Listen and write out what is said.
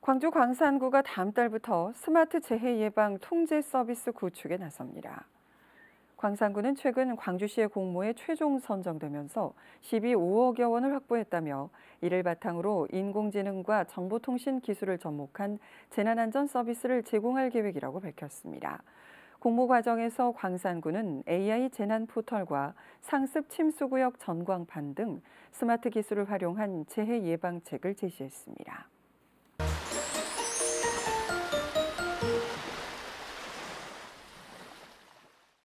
광주 광산구가 다음 달부터 스마트 재해 예방 통제 서비스 구축에 나섭니다. 광산구는 최근 광주시의 공모에 최종 선정되면서 12.5억여 원을 확보했다며 이를 바탕으로 인공지능과 정보통신 기술을 접목한 재난안전 서비스를 제공할 계획이라고 밝혔습니다. 공모 과정에서 광산구는 AI 재난 포털과 상습 침수구역 전광판 등 스마트 기술을 활용한 재해 예방책을 제시했습니다.